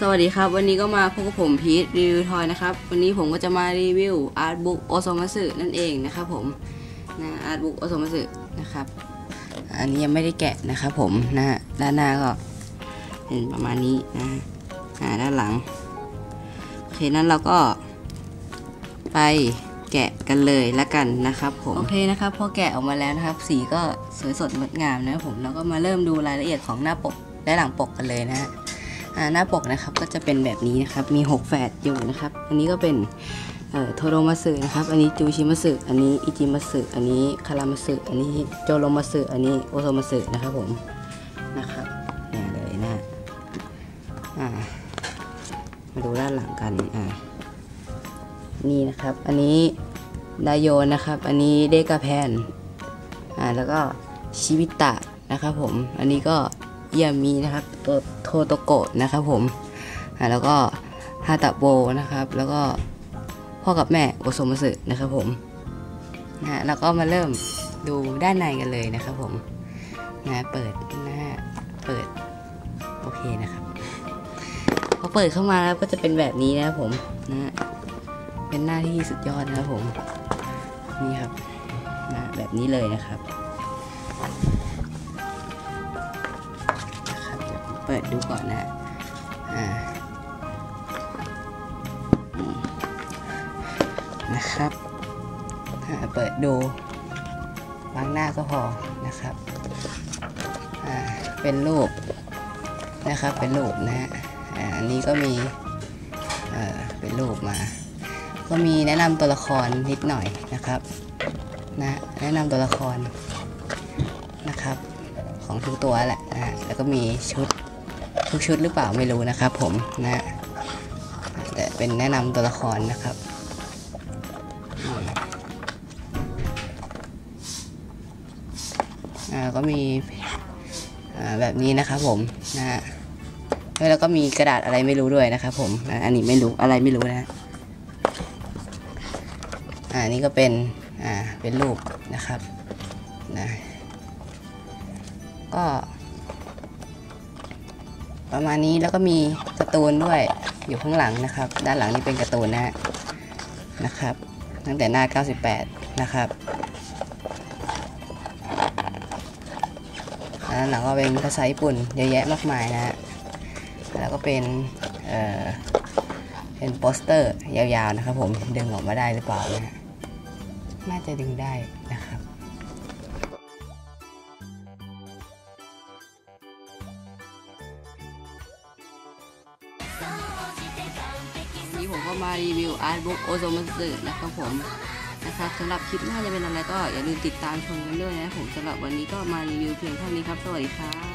สวัสดีครับ วันนี้ก็มาพบกับผมพีทรีวิวทอยนะครับ วันนี้ผมก็จะมารีวิว art book โอโซมัสึนั่นเองนะครับผมนะ art book โอโซมัสึนะครับ อันนี้ยังไม่ได้แกะนะครับผมนะฮะด้านหน้าก็เป็นประมาณนี้นะฮะอ่าด้านหลังโอเคนั้นเราก็ไปแกะกันเลยละกันนะครับผมโอเคนะครับพอแกะออกมาแล้วนะครับ สีก็สวยสดงดงามนะครับผมแล้วก็มาเริ่มดูรายละเอียดของหน้าปกและหลังปกกันเลยนะฮะ หน้าปกนะครับก็จะเป็นแบบนี้นะครับ มี 6 แฝดอยู่นะครับ อันนี้ก็เป็นโทโรมาสึนะครับ อันนี้จูชิมาสึอันนี้อิจิมาสึอันนี้คารามาสึอันนี้โจโรมาสึอันนี้โอโซมาสึนะครับผมนะครับเนี่ยเลยนะอ่ามาดูด้านหลังกันอ่านี่นะครับ อันนี้ไดโยนะครับ อันนี้เดกาแพนอ่าแล้วก็ชิวิตะนะครับผม อันนี้ก็ เยามีนะครับโตโทโตโกะนะครับผมแล้วก็ฮาตะโบนะครับ แล้วก็พ่อกับแม่โอโซมาสึนะครับผมนะฮะแล้วก็มาเริ่มดูด้านในกันเลยนะครับผมนะเปิดนะฮะเปิดโอเคนะครับพอเปิดเข้ามาแล้วก็จะเป็นแบบนี้นะครับผมนะฮะเป็นหน้าที่สุดยอดนะครับผมนี่ครับนะแบบนี้เลยนะครับ ปิดดูก่อนนะอ่านะครับอ่าเปิดดูวางหน้าก็พอนะครับอ่าเป็นรูปนะครับเป็นรูปนะฮะอ่าอันนี้ก็มีเอ่อเป็นรูปมา ก็มีแนะนำตัวละครนิดหน่อยนะครับนะแนะนำตัวละครนะครับของทุกตัวแหละนะแล้วก็มีชุด ทุกชุดหรือเปล่าไม่รู้นะครับผมนะแต่เป็นแนะนำตัวละครนะครับอ่าก็มีอ่าแบบนี้นะครับผมนะฮะแล้วก็มีกระดาษอะไรไม่รู้ด้วยนะครับผมอ่าอันนี้ไม่รู้อะไรไม่รู้นะฮะอ่านี่ก็เป็นอ่าเป็นรูปนะครับนะก็ ประมาณนี้แล้วก็มีกร์ตูนด้วยอยู่ข้างหลังนะครับ ด้านหลังนี่เป็นกร์ตูนนะฮะนะครับ ตั้งแต่หน้า 98 นะครับด้านหลังก็เป็นภาษาญี่ปุ่นเยอะแยะมากมายนะฮะแล้วก็เป็นเอ่อเป็นโปสเตอร์ยาวๆนะครับผมดึงออกมาได้หรือเปล่านะฮะน่าจะดึงได้นะครับ วันนี้ผมก็มารีวิว art book โอโซมัสึนะครับผมนะครับสำหรับคลิปหน้าจะเป็นอะไรก็อย่าลืมติดตามชมกันด้วยนะผมสำหรับวันนี้ก็มารีวิวเพียงเท่านี้ครับ สวัสดีครับ